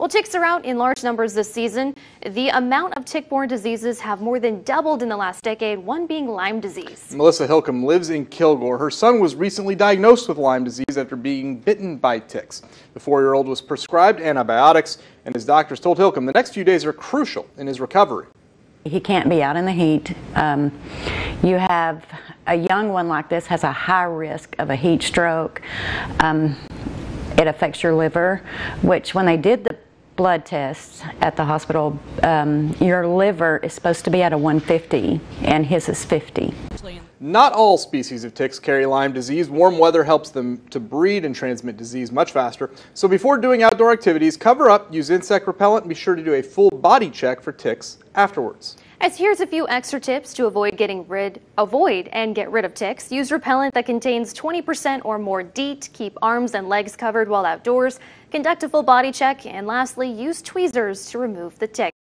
Well, ticks are out in large numbers this season. The amount of tick-borne diseases have more than doubled in the last decade, one being Lyme disease. Melissa Hilcom lives in Kilgore. Her son was recently diagnosed with Lyme disease after being bitten by ticks. The four-year-old was prescribed antibiotics, and his doctors told Hilcom the next few days are crucial in his recovery. He can't be out in the heat. Um, you have a young one like this has a high risk of a heat stroke. Um, it affects your liver, which when they did the blood tests at the hospital, um, your liver is supposed to be at a 150 and his is 50. Not all species of ticks carry Lyme disease. Warm weather helps them to breed and transmit disease much faster. So before doing outdoor activities, cover up, use insect repellent, and be sure to do a full body check for ticks afterwards. As here's a few extra tips to avoid getting rid, avoid and get rid of ticks. Use repellent that contains 20% or more DEET. Keep arms and legs covered while outdoors. Conduct a full body check. And lastly, use tweezers to remove the tick.